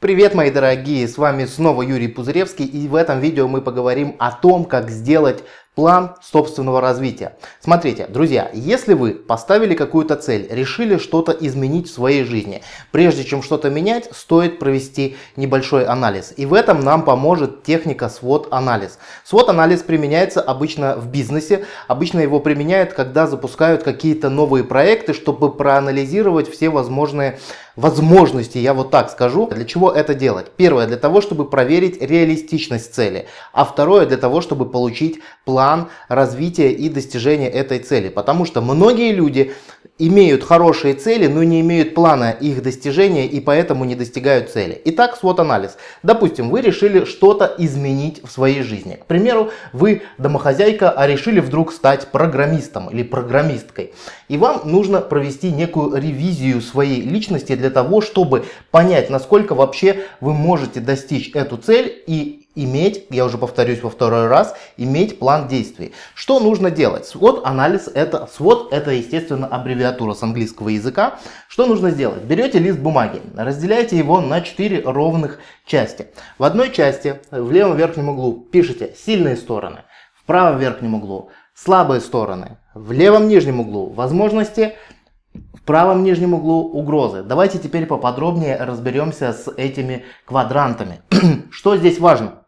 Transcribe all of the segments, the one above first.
Привет, мои дорогие! С вами снова Юрий Пузыревский и в этом видео мы поговорим о том, как сделать план собственного развития. Смотрите, друзья, если вы поставили какую-то цель, решили что-то изменить в своей жизни, прежде чем что-то менять, стоит провести небольшой анализ. И в этом нам поможет техника SWOT-анализ. SWOT-анализ применяется обычно в бизнесе, обычно его применяют, когда запускают какие-то новые проекты, чтобы проанализировать все возможные возможности, я вот так скажу. Для чего это делать? Первое, для того, чтобы проверить реалистичность цели. А второе, для того, чтобы получить план развития и достижения этой цели. Потому что многие люди имеют хорошие цели, но не имеют плана их достижения и поэтому не достигают цели. Итак, SWOT-анализ. Допустим, вы решили что-то изменить в своей жизни. К примеру, вы домохозяйка, а решили вдруг стать программистом или программисткой. И вам нужно провести некую ревизию своей личности для того, чтобы понять, насколько вообще вы можете достичь эту цель и иметь, я уже повторюсь во второй раз, иметь план действий. Что нужно делать? SWOT анализ это, SWOT это естественно аббревиатура с английского языка. Что нужно сделать? Берете лист бумаги, разделяете его на 4 ровных части. В одной части, в левом верхнем углу, пишите сильные стороны, в правом верхнем углу слабые стороны, в левом нижнем углу возможности, в правом нижнем углу угрозы. Давайте теперь поподробнее разберемся с этими квадрантами. Что здесь важно?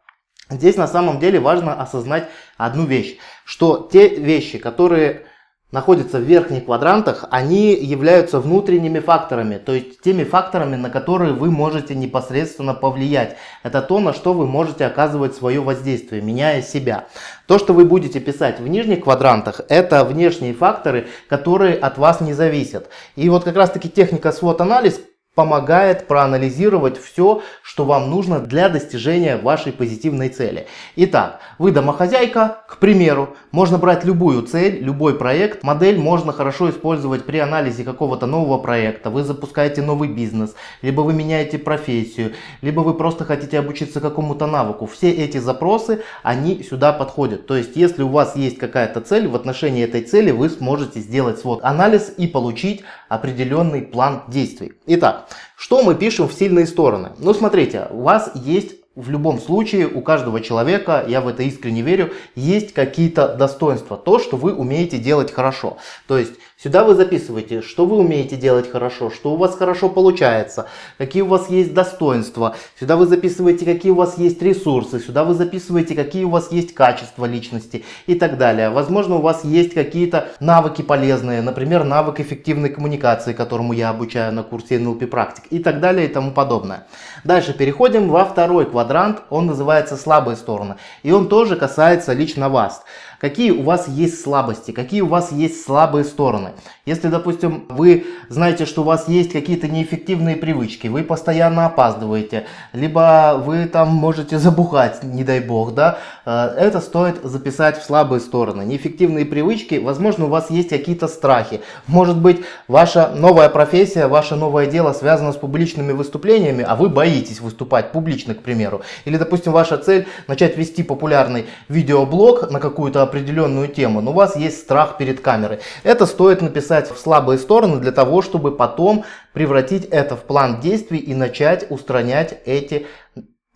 Здесь на самом деле важно осознать одну вещь, что те вещи, которые находятся в верхних квадрантах, они являются внутренними факторами, то есть теми факторами, на которые вы можете непосредственно повлиять. Это то, на что вы можете оказывать свое воздействие, меняя себя. То, что вы будете писать в нижних квадрантах, это внешние факторы, которые от вас не зависят. И вот как раз таки техника SWOT-анализ помогает проанализировать все, что вам нужно для достижения вашей позитивной цели. Итак, вы домохозяйка, к примеру, можно брать любую цель, любой проект. Модель можно хорошо использовать при анализе какого-то нового проекта. Вы запускаете новый бизнес, либо вы меняете профессию, либо вы просто хотите обучиться какому-то навыку. Все эти запросы, они сюда подходят. То есть, если у вас есть какая-то цель, в отношении этой цели вы сможете сделать свод анализ и получить определенный план действий. Итак, что мы пишем в сильные стороны? Ну, смотрите, у вас есть в любом случае у каждого человека, я в это искренне верю, есть какие-то достоинства, то, что вы умеете делать хорошо. То есть сюда вы записываете, что вы умеете делать хорошо, что у вас хорошо получается, какие у вас есть достоинства. Сюда вы записываете, какие у вас есть ресурсы, сюда вы записываете, какие у вас есть качества личности и так далее. Возможно, у вас есть какие-то навыки полезные, например, навык эффективной коммуникации, которому я обучаю на курсе NLP практик и так далее и тому подобное. Дальше переходим во второй квадрант, он называется слабые стороны. И он тоже касается лично вас. Какие у вас есть слабости, какие у вас есть слабые стороны. Если, допустим, вы знаете, что у вас есть какие-то неэффективные привычки, вы постоянно опаздываете, либо вы там можете забухать, не дай бог, да, э, это стоит записать в слабые стороны. Неэффективные привычки, возможно, у вас есть какие-то страхи. Может быть, ваша новая профессия, ваше новое дело связано с публичными выступлениями, а вы боитесь выступать публично, к примеру. Или, допустим, ваша цель начать вести популярный видеоблог на какую-то определенную тему, но у вас есть страх перед камерой. Это стоит написать в слабые стороны для того, чтобы потом превратить это в план действий и начать устранять эти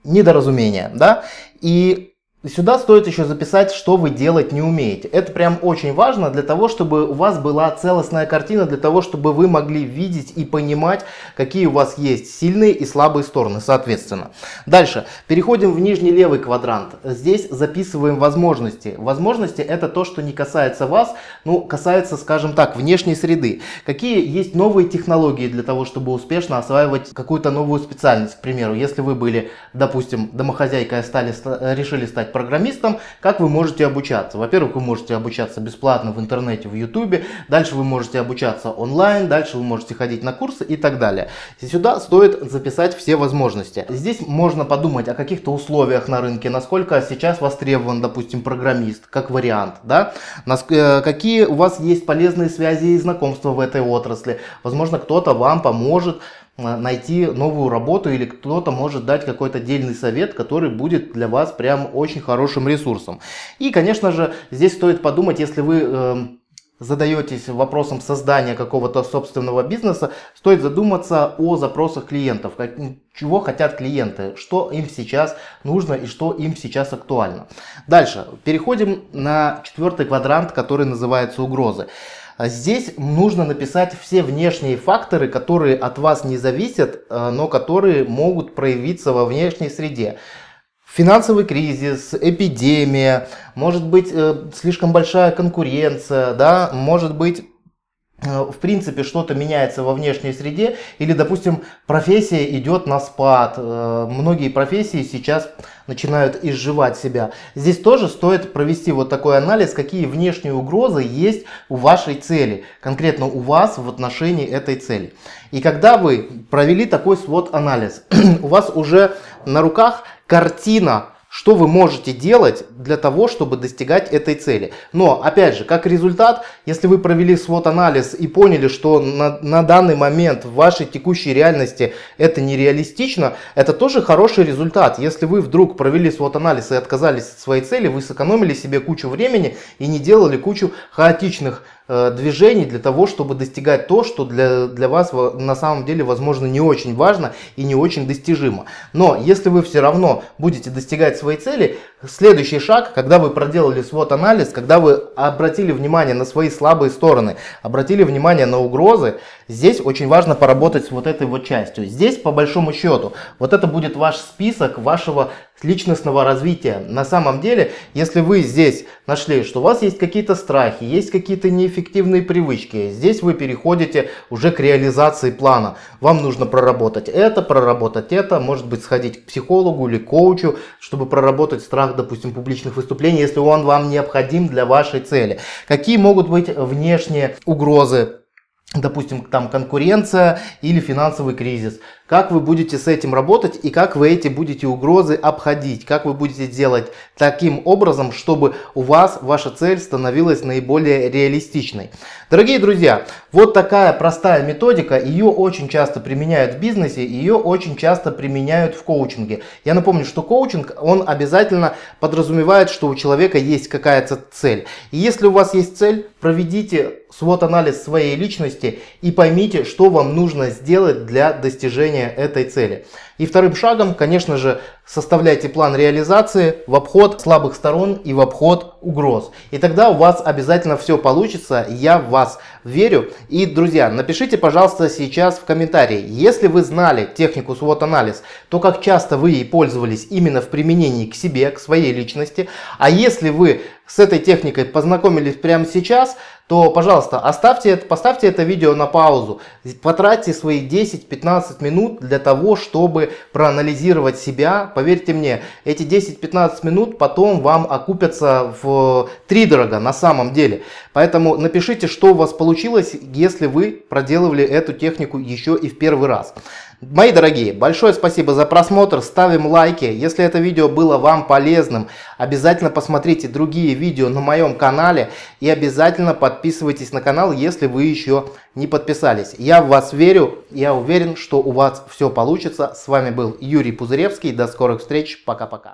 недоразумения. Да? И Сюда стоит еще записать, что вы делать не умеете. Это прям очень важно для того, чтобы у вас была целостная картина, для того, чтобы вы могли видеть и понимать, какие у вас есть сильные и слабые стороны, соответственно. Дальше, переходим в нижний левый квадрант. Здесь записываем возможности. Возможности это то, что не касается вас, ну, касается, скажем так, внешней среды. Какие есть новые технологии для того, чтобы успешно осваивать какую-то новую специальность, к примеру, если вы были, допустим, домохозяйкой, стали, решили стать программистом, как вы можете обучаться? Во-первых, вы можете обучаться бесплатно в интернете, в ютубе, дальше вы можете обучаться онлайн, дальше вы можете ходить на курсы и так далее. Сюда стоит записать все возможности. Здесь можно подумать о каких-то условиях на рынке, насколько сейчас востребован, допустим, программист, как вариант, да? Э, какие у вас есть полезные связи и знакомства в этой отрасли. Возможно, кто-то вам поможет найти новую работу или кто-то может дать какой-то дельный совет, который будет для вас прям очень хорошим ресурсом. И, конечно же, здесь стоит подумать, если вы э, задаетесь вопросом создания какого-то собственного бизнеса, стоит задуматься о запросах клиентов, как, чего хотят клиенты, что им сейчас нужно и что им сейчас актуально. Дальше, переходим на четвертый квадрант, который называется угрозы. Здесь нужно написать все внешние факторы, которые от вас не зависят, э, но которые могут проявиться во внешней среде. Финансовый кризис, эпидемия, может быть э, слишком большая конкуренция, да, может быть в принципе что-то меняется во внешней среде или, допустим, профессия идет на спад. Э, многие профессии сейчас начинают изживать себя. Здесь тоже стоит провести вот такой анализ, какие внешние угрозы есть у вашей цели, конкретно у вас в отношении этой цели. И когда вы провели такой свод анализ, у вас уже на руках картина, что вы можете делать для того, чтобы достигать этой цели. Но, опять же, как результат, если вы провели свод-анализ и поняли, что на, на данный момент в вашей текущей реальности это нереалистично, это тоже хороший результат. Если вы вдруг провели свод-анализ и отказались от своей цели, вы сэкономили себе кучу времени и не делали кучу хаотичных движений для того, чтобы достигать то, что для, для вас на самом деле, возможно, не очень важно и не очень достижимо. Но если вы все равно будете достигать своей цели, следующий шаг, когда вы проделали свод-анализ, когда вы обратили внимание на свои слабые стороны, обратили внимание на угрозы, здесь очень важно поработать с вот этой вот частью. Здесь, по большому счету, вот это будет ваш список вашего личностного развития. На самом деле, если вы здесь нашли, что у вас есть какие-то страхи, есть какие-то неэффективные привычки, здесь вы переходите уже к реализации плана. Вам нужно проработать это, проработать это, может быть сходить к психологу или коучу, чтобы проработать страх, допустим, публичных выступлений, если он вам необходим для вашей цели. Какие могут быть внешние угрозы допустим, там конкуренция или финансовый кризис. Как вы будете с этим работать и как вы эти будете угрозы обходить, как вы будете делать таким образом, чтобы у вас ваша цель становилась наиболее реалистичной. Дорогие друзья, вот такая простая методика, ее очень часто применяют в бизнесе, ее очень часто применяют в коучинге. Я напомню, что коучинг, он обязательно подразумевает, что у человека есть какая-то цель. И если у вас есть цель, проведите свод-анализ своей личности и поймите, что вам нужно сделать для достижения этой цели. И вторым шагом, конечно же, составляйте план реализации в обход слабых сторон и в обход угроз. И тогда у вас обязательно все получится, я в вас верю. И, друзья, напишите, пожалуйста, сейчас в комментарии, если вы знали технику SWOT-анализ, то как часто вы ей пользовались именно в применении к себе, к своей личности. А если вы с этой техникой познакомились прямо сейчас, то, пожалуйста, оставьте это, поставьте это видео на паузу, потратьте свои 10-15 минут для того, чтобы проанализировать себя. Поверьте мне, эти 10-15 минут потом вам окупятся в три дорого на самом деле. Поэтому напишите, что у вас получилось, если вы проделывали эту технику еще и в первый раз. Мои дорогие, большое спасибо за просмотр, ставим лайки. Если это видео было вам полезным, обязательно посмотрите другие видео на моем канале и обязательно подписывайтесь на канал, если вы еще не подписались. Я в вас верю, я уверен, что у вас все получится. С вами был Юрий Пузыревский, до скорых встреч, пока-пока.